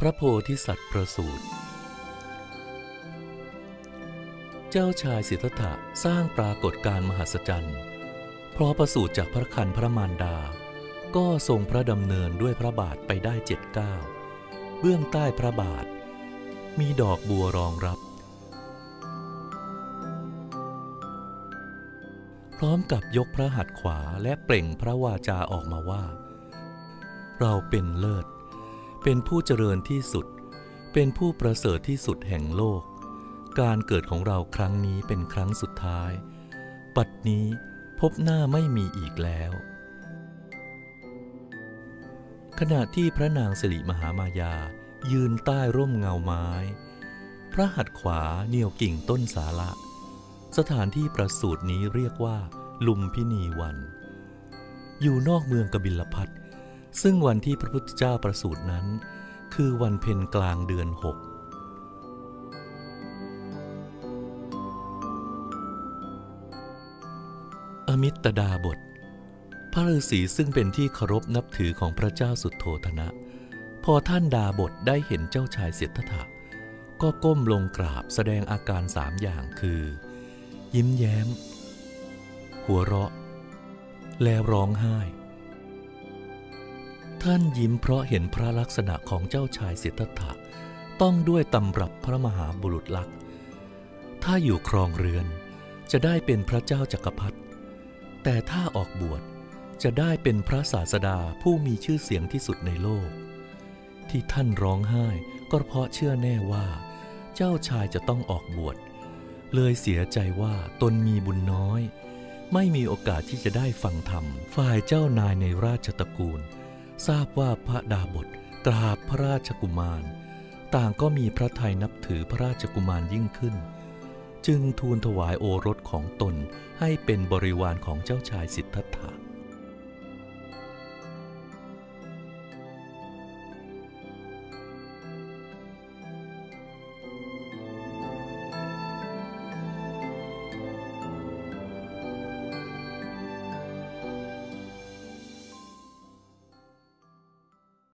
พระโพธิสัตว์ประสูติเจ้าชายสิทธัตถะสร้างปรากฏการ์มหัศจรรย์เพราะประสูติจากพระคันพระมารดา ก็ทรงพระดำเนินด้วยพระบาทไปได้เจ็ดเก้าเบื้องใต้พระบาท มีดอกบัวรองรับ พร้อมกับยกพระหัตถ์ขวาและเปล่งพระวาจาออกมาว่า เราเป็นเลิศ เป็นผู้เจริญที่สุด เป็นผู้ประเสริฐที่สุดแห่งโลก การเกิดของเราครั้งนี้เป็นครั้งสุดท้าย ปัดนี้พบหน้าไม่มีอีกแล้ว ขณะที่พระนางสิริมหามายายืนใต้ร่มเงาไม้ พระหัตถ์ขวาเหนี่ยวกิ่งต้นสาละสถานที่ประสูตินี้เรียกว่า ลุมพินีวัน อยู่นอกเมืองกบิลพัท ซึ่งวันที่พระพุทธเจ้าประสูตินั้น คือวันเพ็ญกลางเดือนหกอมิตดาบท พระฤาษีซึ่งเป็นที่เคารพนับถือของพระเจ้าสุดโทธนะ พอท่านดาบทได้เห็นเจ้าชายเสร็จถะก็ก้มลงกราบแสดงอาการสามอย่างคือ ยิ้มแย้ม หัวเราะ แล้วร้องไห้ ท่านยิ้มเพราะเห็นพระลักษณะของเจ้าชายสิทธัตถะต้องด้วยตำรับพระมหาบุรุษลักษณ์ถ้าอยู่ครองเรือนจะได้เป็นพระเจ้าจักรพรรดิ แต่ถ้าออกบวชจะได้เป็นพระศาสดาผู้มีชื่อเสียงที่สุดในโลก ที่ท่านร้องไห้ก็เพราะเชื่อแน่ว่า เจ้าชายจะต้องออกบวช เลยเสียใจว่าตนมีบุญน้อย ไม่มีโอกาสที่จะได้ฟังธรรม ฝ่ายเจ้านายในราชตระกูล ทราบว่าพระดาบทกราบพระราชกุมาร ต่างก็มีพระทัยนับถือพระราชกุมารยิ่งขึ้น จึงทูลถวายโอรสของตนให้เป็นบริวารของเจ้าชายสิทธัตถะ